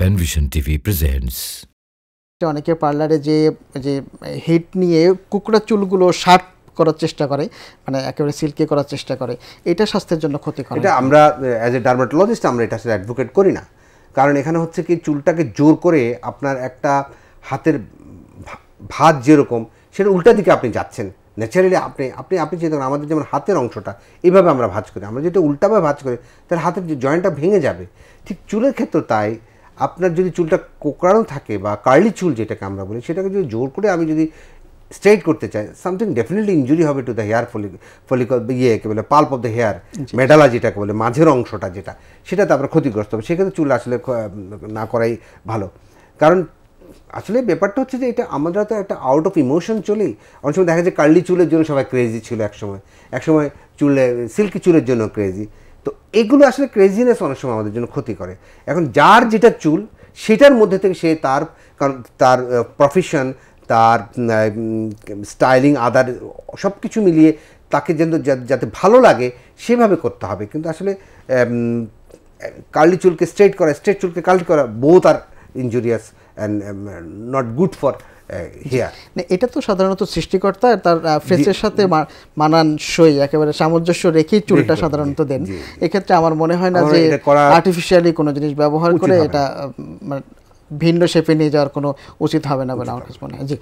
Panvision TV presents অনেকে পার্লারে যে যে হিট নিয়ে কুকুড়া চুলগুলো শার্প করার চেষ্টা করে মানে একেবারে সিল্কি করার চেষ্টা করে এটা স্বাস্থ্যের জন্য ক্ষতিকর এটা আমরা অ্যাজ এ ডার্মাটোলজিস্ট আমরা এটা আসলে অ্যাডভোকেট করি না। কারণ এখানে হচ্ছে কি চুলটাকে জোর করে আপনার একটা হাতের ভাত যেরকম সেটা উল্টা দিকে আপনি যাচ্ছেন। ন্যাচারালি আপনি আপনি আপনি চিন্তা করেন আমাদের যেমন হাতের অংশটা এইভাবে আমরা ভাজ করি। আমরা যেটা উল্টাভাবে ভাজ করি তাহলে হাতের যে জয়েন্টটা ভেঙে যাবে। ঠিক চুলের ক্ষেত্রে তাই আপনার যদি চুলটা কোকড়ানো থাকে বা কার্লি চুল যেটাকে আমরা বলি সেটাকে যদি জোর করে আমি যদি স্ট্রেট করতে চাই সামথিং ডেফিনেটলি ইঞ্জুরি হবে টু দ্য হেয়ার ফলিকল ইয়ে কে বলে pulp of the hair medulla যেটাকে বলে মাঝের অংশটা যেটা সেটা তারপরে ক্ষতিগ্রস্ত হবে। সেক্ষেত্রে চুল আসলে না করাই ভালো। কারণ আসলে ব্যাপারটা হচ্ছে যে এটা আমরা তো একটা আউট অফ ইমোশন চলেই। অনেক সময় দেখা যায় কার্লি চুলের জন্য সবাই ক্রেজি ছিল একসময়। একসময় চুলে সিল্কি চুলের জন্য ক্রেজি তো এগুলো আসলে ক্রেজিনেস অনেক সময় আমাদের জন্য ক্ষতি করে। এখন যার যেটা চুল, সেটার মধ্যে থেকে সে তার, কারণ তার প্রফেশন তার স্টাইলিং আদার সব কিছু মিলিয়ে তাকে যেন যাতে ভালো লাগে, সেভাবে করতে হবে। কিন্তু আসলে কার্লি চুলকে স্ট্রেট করা স্ট্রেট চুলকে কার্লি করা both R injurious and not good for hair এটা তো সাধারণত সৃষ্টিকর্তা তার ফেসের সাথে মানান সই একেবারে সামঞ্জস্য রেখেই চুলটা সাধারণত দেন। এক্ষেত্রে আমার মনে হয় না যে আর্টিফিশিয়ালি কোনো জিনিস ব্যবহার করে এটা মানে ভিন্ন শেপে নিয়ে যাওয়ার কোনো উচিত হবে না বলে আমার কাছে মনে হয়। জি।